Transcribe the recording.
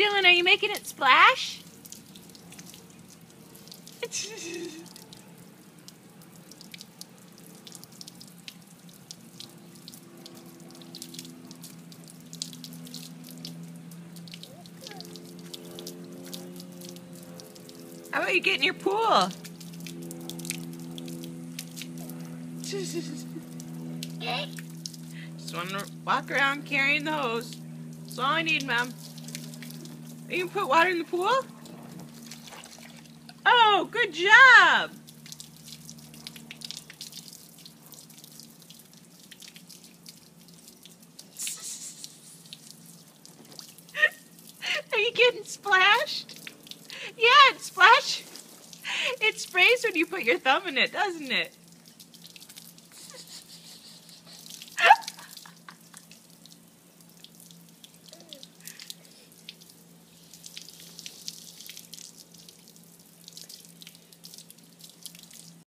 Dillon, are you making it splash? How about you get in your pool? Just want to walk around carrying the hose. That's all I need, Mom. You put water in the pool? Oh, good job! Are you getting splashed? Yeah, it splash. It sprays when you put your thumb in it, doesn't it?